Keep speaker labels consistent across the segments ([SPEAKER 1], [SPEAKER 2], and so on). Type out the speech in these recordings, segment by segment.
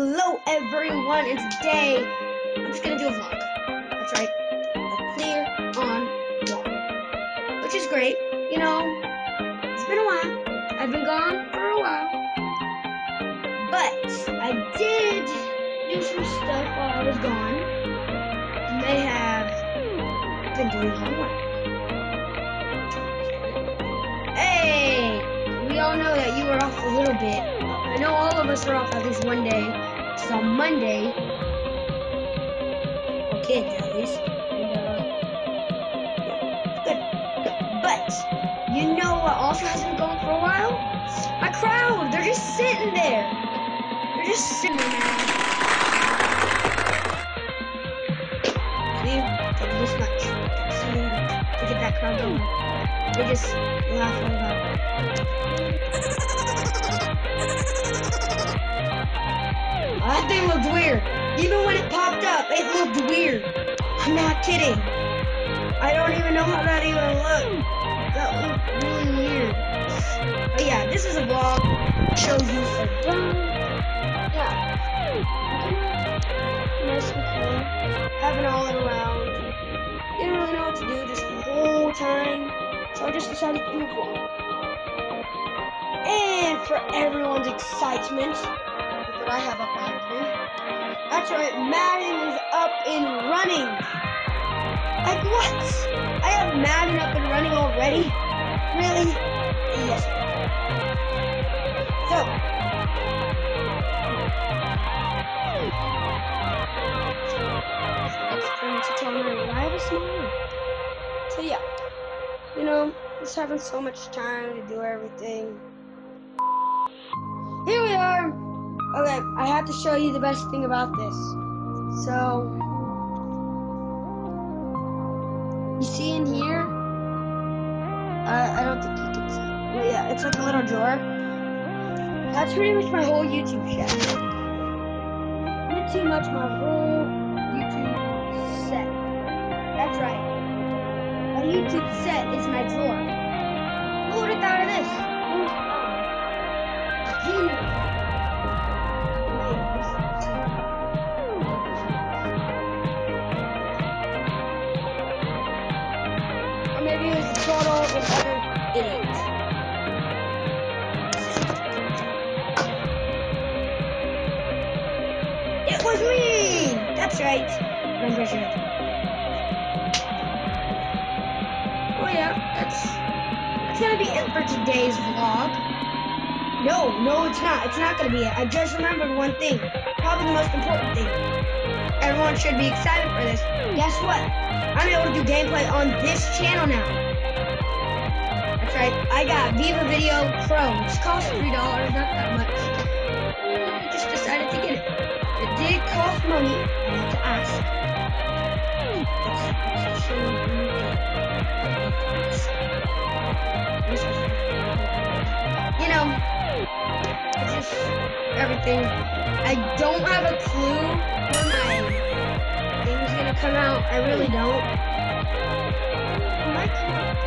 [SPEAKER 1] Hello everyone, it's day. I'm just gonna do a vlog. That's right, a clear on vlog, which is great. You know, it's been a while. I've been gone for a while, but I did do some stuff while I was gone. May have been doing homework. Hey, we all know that you were off a little bit. I know all of us are off at least one day. It's on Monday. Kids, at least. Uh, good. But, you know what also hasn't been going for a while? My crowd! They're just sitting there. They're just sitting there. See? Like this much. See? Look at that crowd going. They just laugh all about I'm not kidding. I don't even know how that even looked. That looked really weird. But yeah, this is a vlog. Shows you around. Yeah. Nice and cool. Having all around. Didn't really know what to do this whole time. So I just decided to do a vlog. And for everyone's excitement, look what I have up behind me. That's right, Madden is up and running. Like what? I have Madden up and running already? Really? Yes. So. So yeah, you know, just having so much time to do everything. Here we are. Okay, I have to show you the best thing about this. So, you see in here? I, I don't think you can see. But yeah, it's like a little drawer. That's pretty much my whole YouTube channel. Pretty much my whole other idiots. It was me! That's right. Pressure. Oh yeah, that's that's gonna be it for today's vlog. No, no, it's not. It's not gonna be it. I just remembered one thing. Probably the most important thing. Everyone should be excited for this. Guess what? I'm able to do gameplay on this channel now. I got Viva Video Pro, which cost three dollars, not that much. I just decided to get it. It did cost money. I had to ask. You know, it's just everything. I don't have a clue when my thing's gonna come out. I really don't.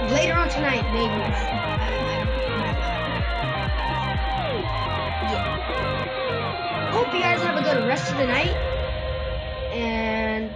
[SPEAKER 1] Later on tonight, maybe. Yeah. Hope you guys have a good rest of the night. And